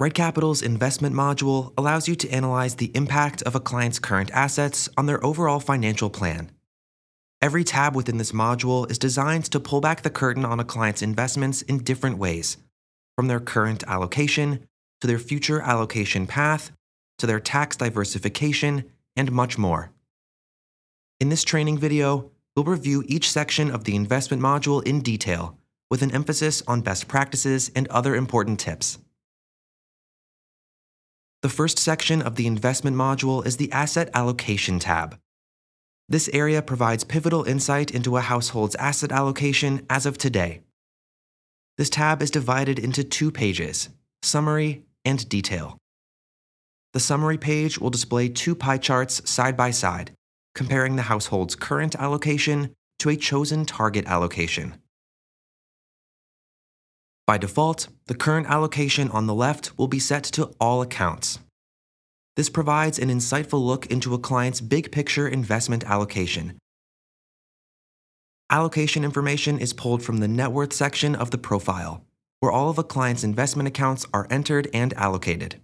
RightCapital's investment module allows you to analyze the impact of a client's current assets on their overall financial plan. Every tab within this module is designed to pull back the curtain on a client's investments in different ways, from their current allocation to their future allocation path to their tax diversification and much more. In this training video, we'll review each section of the investment module in detail with an emphasis on best practices and other important tips. The first section of the investment module is the Asset Allocation tab. This area provides pivotal insight into a household's asset allocation as of today. This tab is divided into two pages Summary and Detail. The Summary page will display two pie charts side by side, comparing the household's current allocation to a chosen target allocation. By default, the current allocation on the left will be set to all accounts. This provides an insightful look into a client's big picture investment allocation. Allocation information is pulled from the net worth section of the profile, where all of a client's investment accounts are entered and allocated.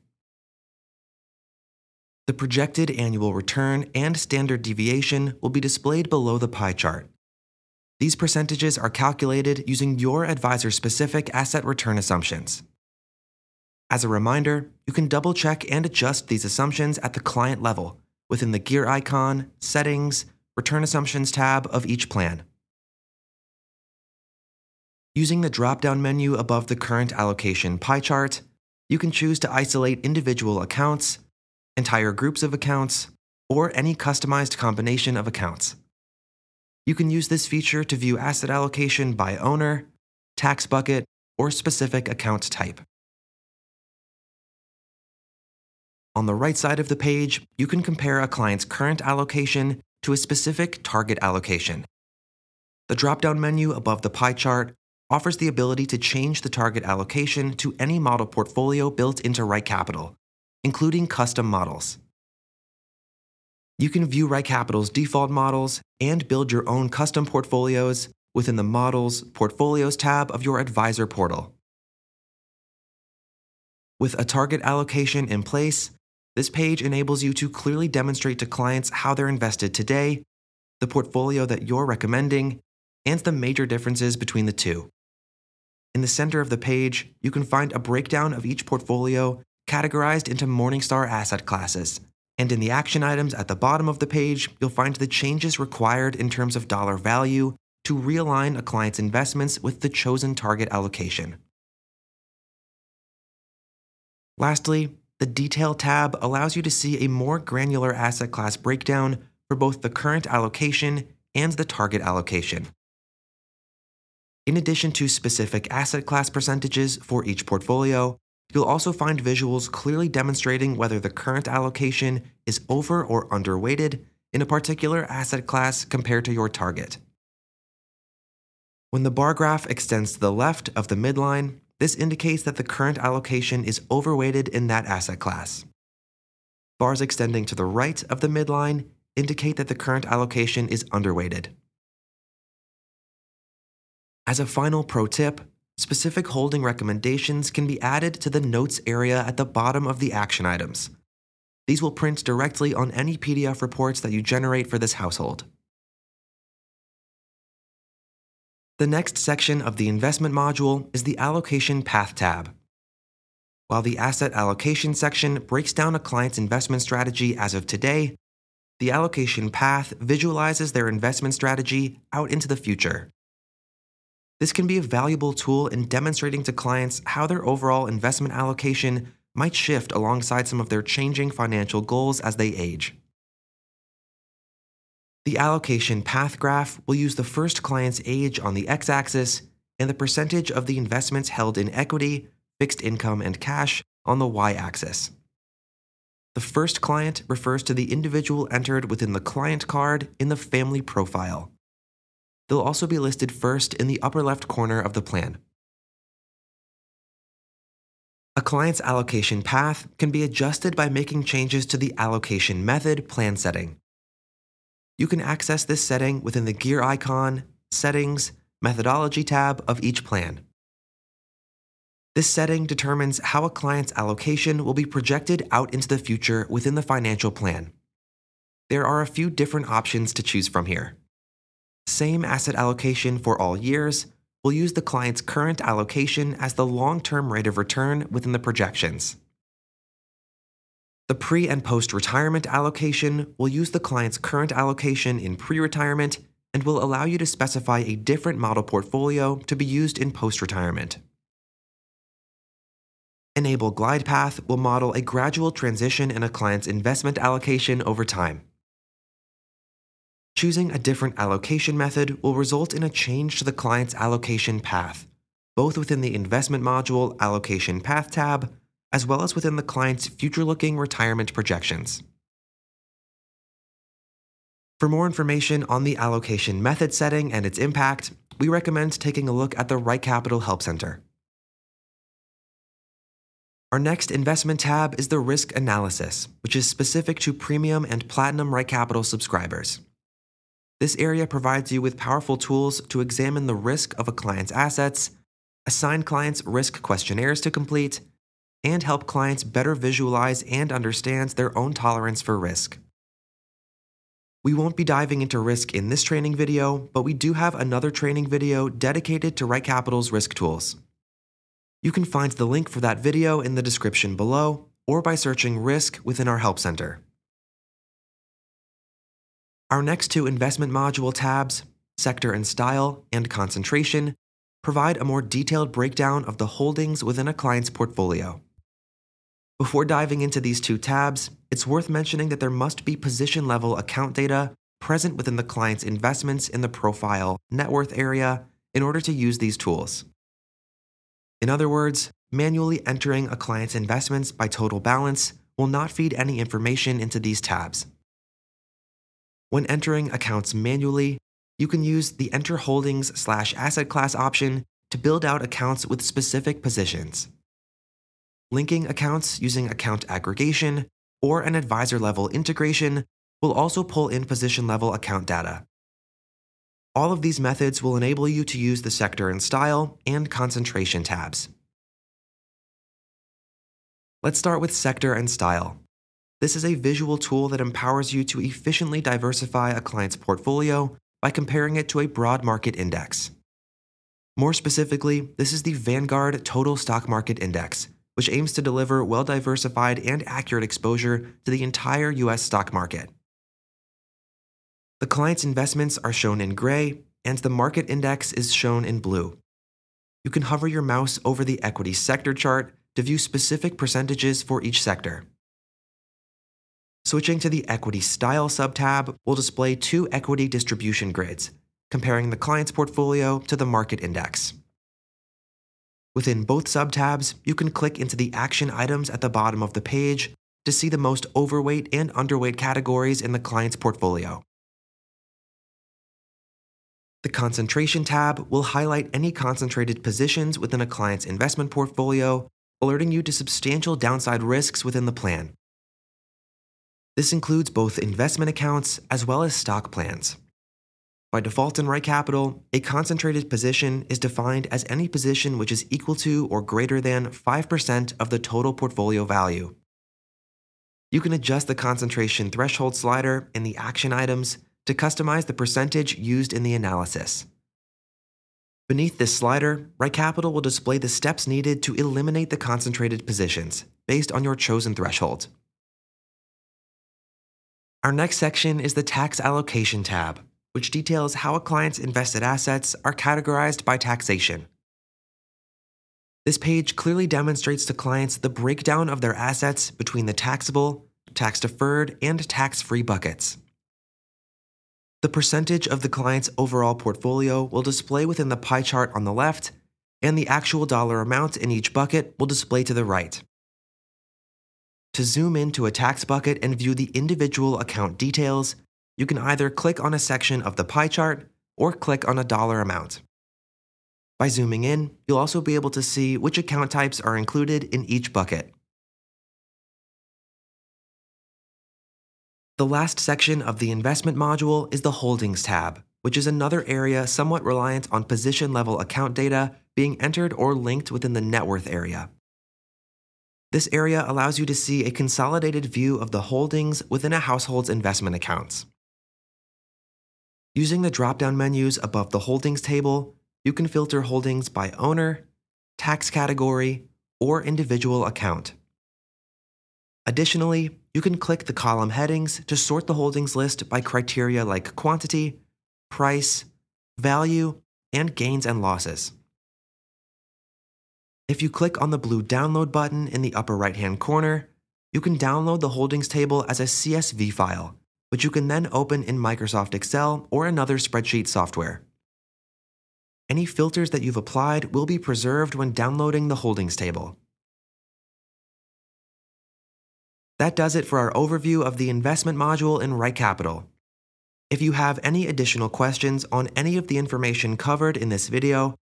The projected annual return and standard deviation will be displayed below the pie chart. These percentages are calculated using your advisor specific asset return assumptions. As a reminder, you can double check and adjust these assumptions at the client level within the gear icon, settings, return assumptions tab of each plan. Using the drop down menu above the current allocation pie chart, you can choose to isolate individual accounts, entire groups of accounts, or any customized combination of accounts. You can use this feature to view asset allocation by owner, tax bucket, or specific account type. On the right side of the page, you can compare a client's current allocation to a specific target allocation. The drop down menu above the pie chart offers the ability to change the target allocation to any model portfolio built into RightCapital, including custom models. You can view RightCapital's default models and build your own custom portfolios within the Models Portfolios tab of your advisor portal. With a target allocation in place, this page enables you to clearly demonstrate to clients how they're invested today, the portfolio that you're recommending, and the major differences between the two. In the center of the page, you can find a breakdown of each portfolio categorized into Morningstar asset classes and in the action items at the bottom of the page, you'll find the changes required in terms of dollar value to realign a client's investments with the chosen target allocation. Lastly, the Detail tab allows you to see a more granular asset class breakdown for both the current allocation and the target allocation. In addition to specific asset class percentages for each portfolio, You'll also find visuals clearly demonstrating whether the current allocation is over or underweighted in a particular asset class compared to your target. When the bar graph extends to the left of the midline, this indicates that the current allocation is overweighted in that asset class. Bars extending to the right of the midline indicate that the current allocation is underweighted. As a final pro tip, specific holding recommendations can be added to the Notes area at the bottom of the action items. These will print directly on any PDF reports that you generate for this household. The next section of the investment module is the Allocation Path tab. While the Asset Allocation section breaks down a client's investment strategy as of today, the allocation path visualizes their investment strategy out into the future. This can be a valuable tool in demonstrating to clients how their overall investment allocation might shift alongside some of their changing financial goals as they age. The allocation path graph will use the first client's age on the x axis and the percentage of the investments held in equity, fixed income, and cash on the y axis. The first client refers to the individual entered within the client card in the family profile. They'll also be listed first in the upper left corner of the plan. A client's allocation path can be adjusted by making changes to the allocation method plan setting. You can access this setting within the gear icon, settings, methodology tab of each plan. This setting determines how a client's allocation will be projected out into the future within the financial plan. There are a few different options to choose from here. Same asset allocation for all years will use the client's current allocation as the long term rate of return within the projections. The pre and post retirement allocation will use the client's current allocation in pre retirement and will allow you to specify a different model portfolio to be used in post retirement. Enable Glide Path will model a gradual transition in a client's investment allocation over time. Choosing a different allocation method will result in a change to the client's allocation path, both within the Investment Module Allocation Path tab as well as within the client's future looking retirement projections. For more information on the allocation method setting and its impact, we recommend taking a look at the RightCapital Help Center. Our next investment tab is the Risk Analysis, which is specific to Premium and Platinum RightCapital subscribers. This area provides you with powerful tools to examine the risk of a client's assets, assign clients risk questionnaires to complete, and help clients better visualize and understand their own tolerance for risk. We won't be diving into risk in this training video, but we do have another training video dedicated to RightCapital's risk tools. You can find the link for that video in the description below or by searching risk within our Help Center. Our next two investment module tabs, Sector and Style and Concentration, provide a more detailed breakdown of the holdings within a client's portfolio. Before diving into these two tabs, it's worth mentioning that there must be position level account data present within the client's investments in the profile net worth area in order to use these tools. In other words, manually entering a client's investments by total balance will not feed any information into these tabs. When entering accounts manually, you can use the Enter Holdings slash Asset Class option to build out accounts with specific positions linking accounts using account aggregation, or an advisor level integration will also pull in position level account data. All of these methods will enable you to use the sector and style and concentration tabs. Let's start with sector and style. This is a visual tool that empowers you to efficiently diversify a client's portfolio by comparing it to a broad market index. More specifically, this is the Vanguard Total Stock Market Index, which aims to deliver well diversified and accurate exposure to the entire US stock market. The client's investments are shown in gray, and the market index is shown in blue. You can hover your mouse over the equity sector chart to view specific percentages for each sector. Switching to the Equity Style subtab will display two equity distribution grids, comparing the client's portfolio to the market index. Within both subtabs, you can click into the action items at the bottom of the page to see the most overweight and underweight categories in the client's portfolio. The Concentration tab will highlight any concentrated positions within a client's investment portfolio, alerting you to substantial downside risks within the plan. This includes both investment accounts as well as stock plans. By default in RightCapital, a concentrated position is defined as any position which is equal to or greater than 5% of the total portfolio value. You can adjust the concentration threshold slider in the action items to customize the percentage used in the analysis. Beneath this slider, RightCapital will display the steps needed to eliminate the concentrated positions based on your chosen threshold. Our next section is the Tax Allocation tab which details how a client's invested assets are categorized by taxation. This page clearly demonstrates to clients the breakdown of their assets between the taxable, tax deferred, and tax free buckets. The percentage of the client's overall portfolio will display within the pie chart on the left, and the actual dollar amount in each bucket will display to the right. To zoom into a tax bucket and view the individual account details, you can either click on a section of the pie chart or click on a dollar amount. By zooming in, you'll also be able to see which account types are included in each bucket. The last section of the investment module is the Holdings tab, which is another area somewhat reliant on position level account data being entered or linked within the net worth area. This area allows you to see a consolidated view of the holdings within a household's investment accounts. Using the drop down menus above the holdings table, you can filter holdings by owner, tax category, or individual account. Additionally, you can click the column headings to sort the holdings list by criteria like quantity, price, value, and gains and losses. If you click on the blue download button in the upper right hand corner, you can download the holdings table as a CSV file, which you can then open in Microsoft Excel or another spreadsheet software. Any filters that you've applied will be preserved when downloading the holdings table. That does it for our overview of the investment module in RightCapital. If you have any additional questions on any of the information covered in this video,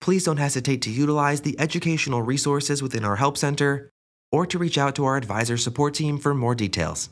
please don't hesitate to utilize the educational resources within our Help Center or to reach out to our advisor support team for more details.